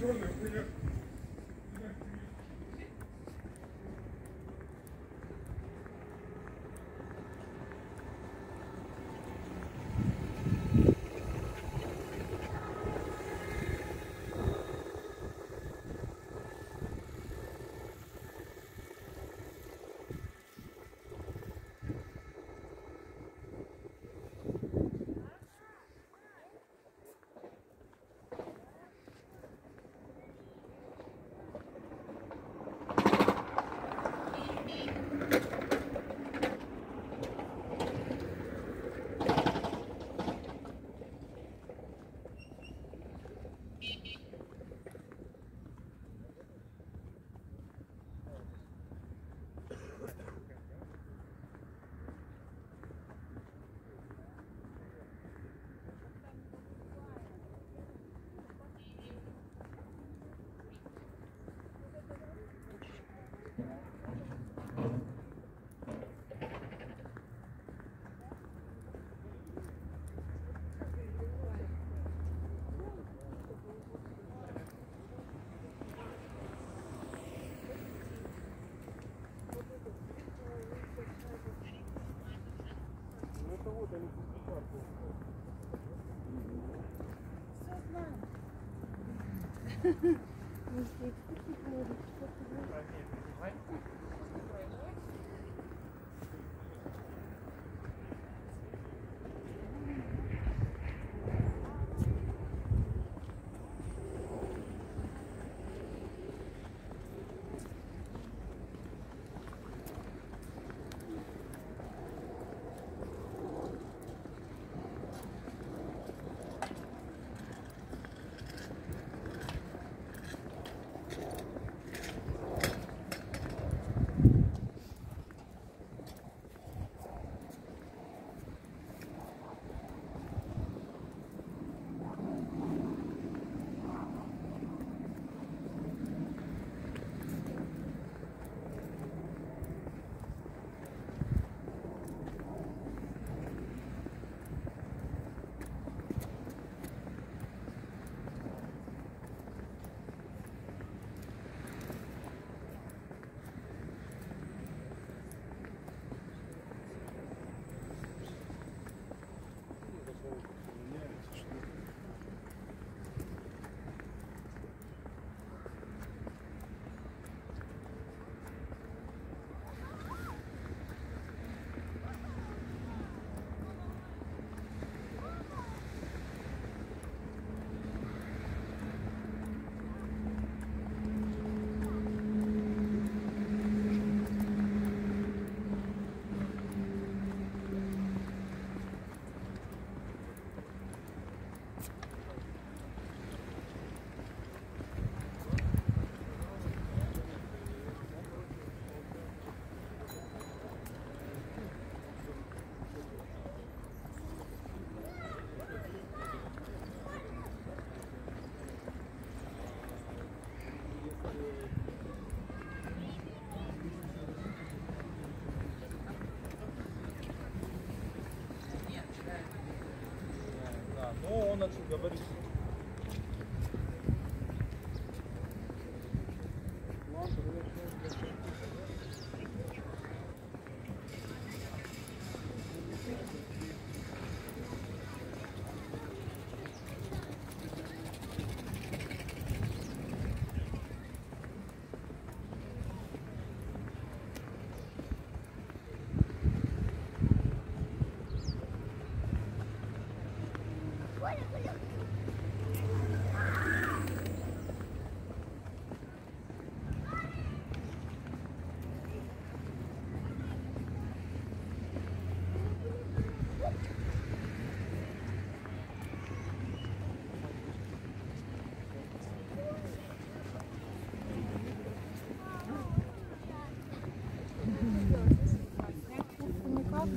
说了没有规矩 хуйня. Да, он отсюда говорит,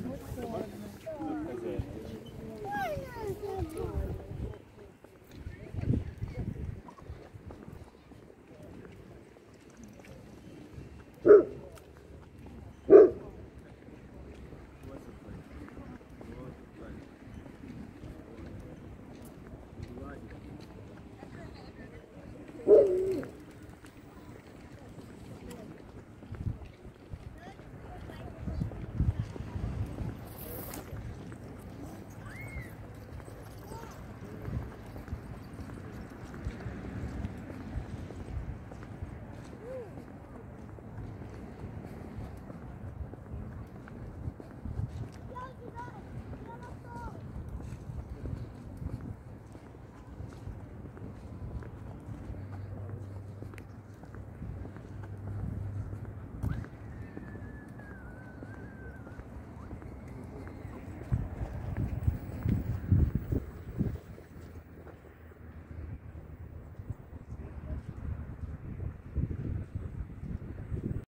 我们的快